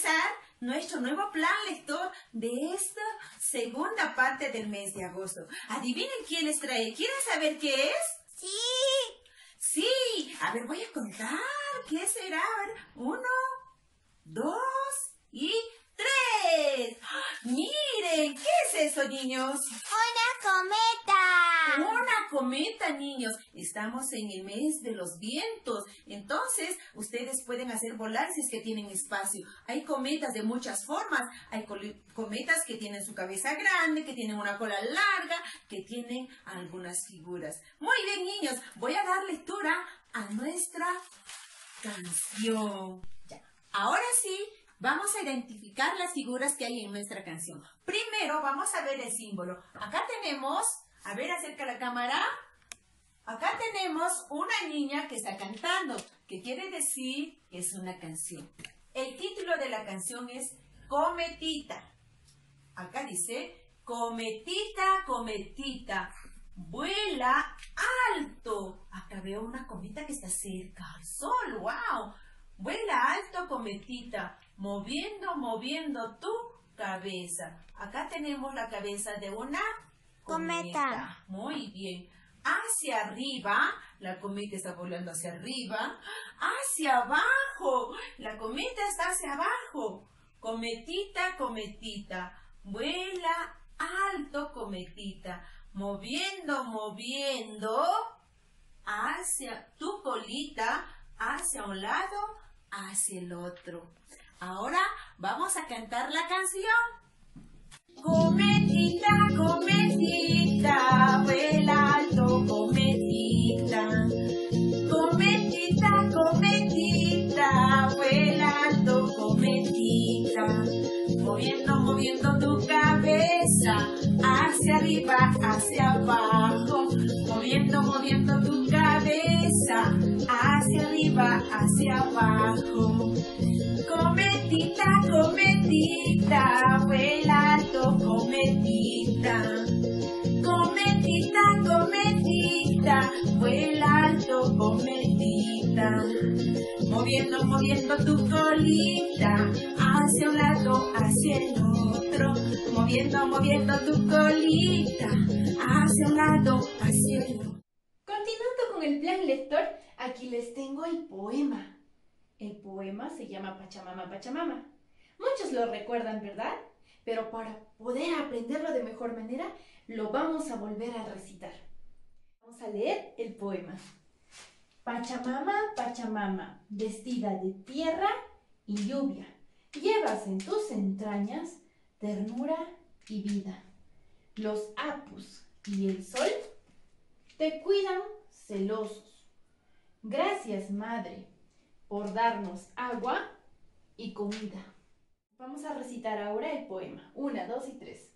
empezar nuestro nuevo plan lector de esta segunda parte del mes de agosto. Adivinen quién les trae. ¿Quieren saber qué es? Sí. Sí. A ver, voy a contar. ¿Qué será? A ver, uno, dos y tres. Miren, ¿qué es eso, niños? Una cometa. Una cometa, niños. Estamos en el mes de los vientos. Entonces, pueden hacer volar si es que tienen espacio. Hay cometas de muchas formas. Hay cometas que tienen su cabeza grande, que tienen una cola larga, que tienen algunas figuras. Muy bien, niños. Voy a dar lectura a nuestra canción. Ya. Ahora sí, vamos a identificar las figuras que hay en nuestra canción. Primero vamos a ver el símbolo. Acá tenemos, a ver, acerca la cámara. Acá tenemos una niña que está cantando, que quiere decir que es una canción. El título de la canción es Cometita. Acá dice, cometita, cometita, vuela alto. Acá veo una cometa que está cerca al sol, wow. Vuela alto, cometita, moviendo, moviendo tu cabeza. Acá tenemos la cabeza de una Cometa. Muy bien. Hacia arriba, la cometa está volando hacia arriba. Hacia abajo, la cometa está hacia abajo. Cometita, cometita, vuela alto, cometita, moviendo, moviendo hacia tu colita, hacia un lado, hacia el otro. Ahora vamos a cantar la canción. Cometita, cometita, vuela cometita. Cometita, cometita, vuela alto, cometita. Moviendo, moviendo tu cabeza, hacia arriba, hacia abajo. Moviendo, moviendo tu cabeza, hacia arriba, hacia abajo. Cometita, cometita, vuela alto, cometita. Cometita, cometita, vuela alto, cometita. Moviendo, moviendo tu colita, hacia un lado, hacia el otro. Moviendo, moviendo tu colita, hacia un lado, hacia el otro. Continuando con el plan lector, aquí les tengo el poema. El poema se llama Pachamama Pachamama. Muchos lo recuerdan, ¿verdad? Pero para poder aprenderlo de mejor manera, lo vamos a volver a recitar. Vamos a leer el poema. Pachamama, Pachamama, vestida de tierra y lluvia, llevas en tus entrañas ternura y vida. Los apus y el sol te cuidan celosos. Gracias, Madre, por darnos agua y comida. Vamos a recitar ahora el poema. Una, dos y tres.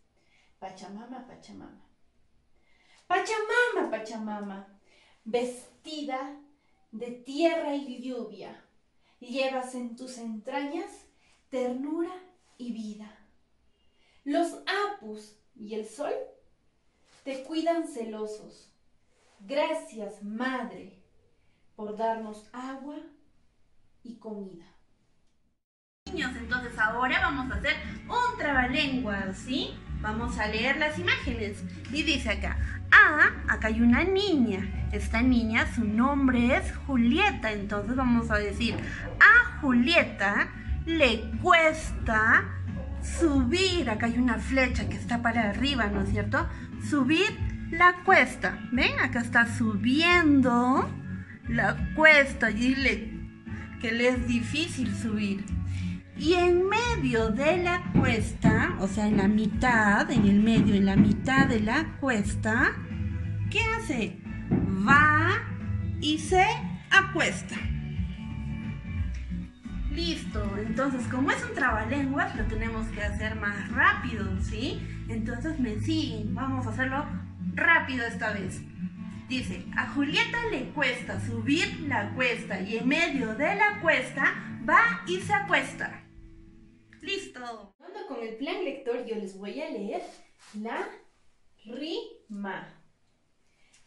Pachamama, Pachamama. Pachamama, Pachamama, vestida de tierra y lluvia, llevas en tus entrañas ternura y vida. Los apus y el sol te cuidan celosos. Gracias, Madre, por darnos agua y comida. Entonces ahora vamos a hacer un trabalenguas, ¿sí? Vamos a leer las imágenes. Y dice acá, ah, acá hay una niña. Esta niña, su nombre es Julieta. Entonces vamos a decir, a Julieta le cuesta subir. Acá hay una flecha que está para arriba, ¿no es cierto? Subir la cuesta. ¿Ven? Acá está subiendo la cuesta y le, que le es difícil subir. Y en medio de la cuesta, o sea, en la mitad, en el medio, en la mitad de la cuesta, ¿qué hace? Va y se acuesta. Listo, entonces como es un trabalenguas, lo tenemos que hacer más rápido, ¿sí? Entonces me siguen, vamos a hacerlo rápido esta vez. Dice, a Julieta le cuesta subir la cuesta y en medio de la cuesta va y se acuesta. Con el plan lector yo les voy a leer la rima.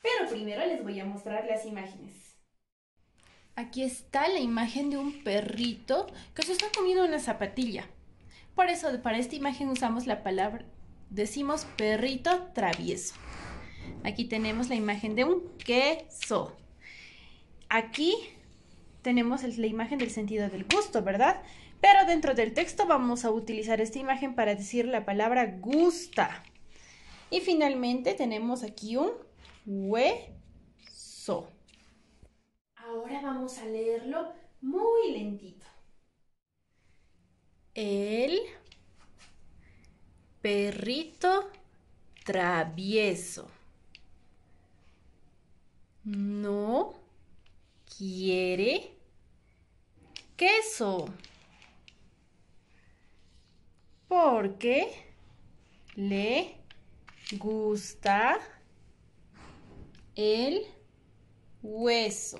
Pero primero les voy a mostrar las imágenes. Aquí está la imagen de un perrito que se está comiendo una zapatilla. Por eso para esta imagen usamos la palabra, decimos perrito travieso. Aquí tenemos la imagen de un queso. Aquí tenemos la imagen del sentido del gusto, ¿verdad? Pero dentro del texto vamos a utilizar esta imagen para decir la palabra gusta. Y finalmente tenemos aquí un hueso. Ahora vamos a leerlo muy lentito. El perrito travieso no quiere queso porque le gusta el hueso.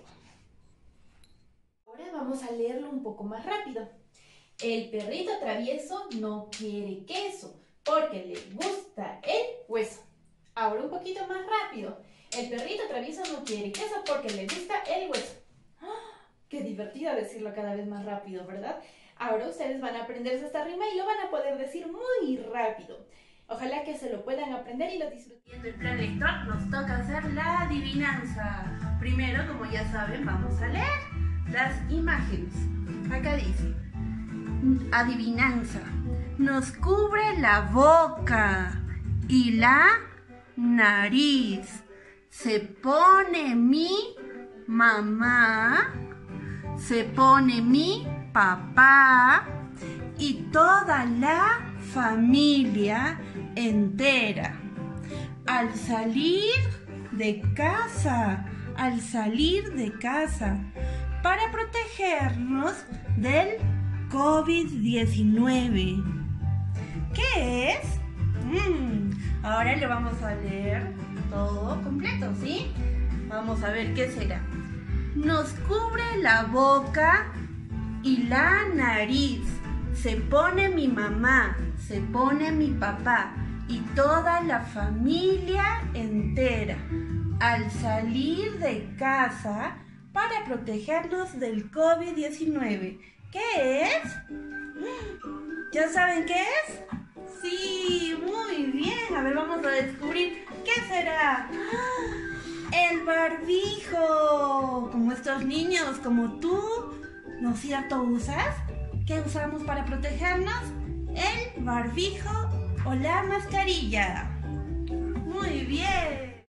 Ahora vamos a leerlo un poco más rápido. El perrito travieso no quiere queso porque le gusta el hueso. Ahora un poquito más rápido. El perrito travieso no quiere queso porque le gusta el hueso. ¡Ah! Qué divertido decirlo cada vez más rápido, ¿verdad? Ahora ustedes van a aprenderse esta rima y lo van a poder decir muy rápido. Ojalá que se lo puedan aprender y lo disfruten. el plan lector, nos toca hacer la adivinanza. Primero, como ya saben, vamos a leer las imágenes. Acá dice, adivinanza, nos cubre la boca y la nariz. Se pone mi mamá, se pone mi papá y toda la familia entera. Al salir de casa, al salir de casa, para protegernos del COVID-19. ¿Qué es? Mm, ahora le vamos a leer todo completo, ¿sí? Vamos a ver qué será. Nos cubre la boca y la nariz. Se pone mi mamá, se pone mi papá y toda la familia entera al salir de casa para protegernos del COVID-19. ¿Qué es? ¿Ya saben qué es? Sí, muy bien. A ver, vamos a descubrir qué será. El barbijo. Como estos niños, como tú, ¿no es cierto? ¿Usas? ¿Qué usamos para protegernos? El barbijo o la mascarilla. Muy bien.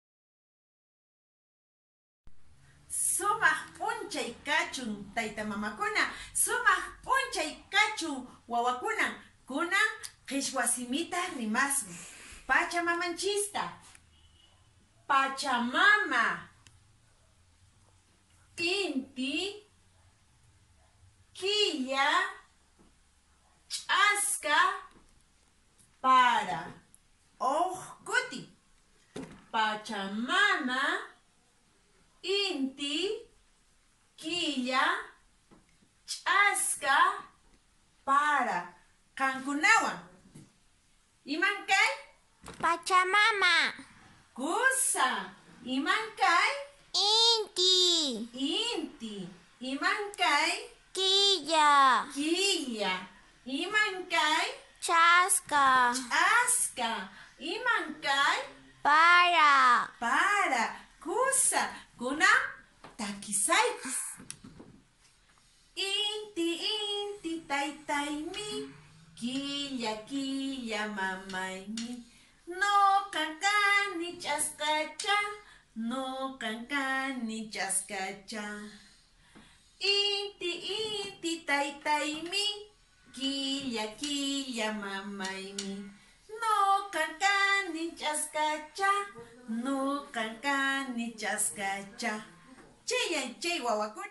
Sumaq p'unchay kachun tayta mamakuna sumaq p'unchay kachun wawakunan kunan qhichwasimita rimasun pachamamanchista pachamama inti quilla ch'aska para oqkuti pachamama inti quilla ch'aska para kankunawan imankay Pachamama. kusa imankay Inti. inti. Imankay Quilla. quilla. Imankay Chasca. ch'aska imankay Para. para. Kusa kunan takisaypis inti inti taytaymi quilla quilla mamaymi no kankani ch'askacha no kankani ch'askacha inti inti taytaymi quilla quilla mamaymi no kankani ch'askacha no kankani ch'askacha chay chay wawakuna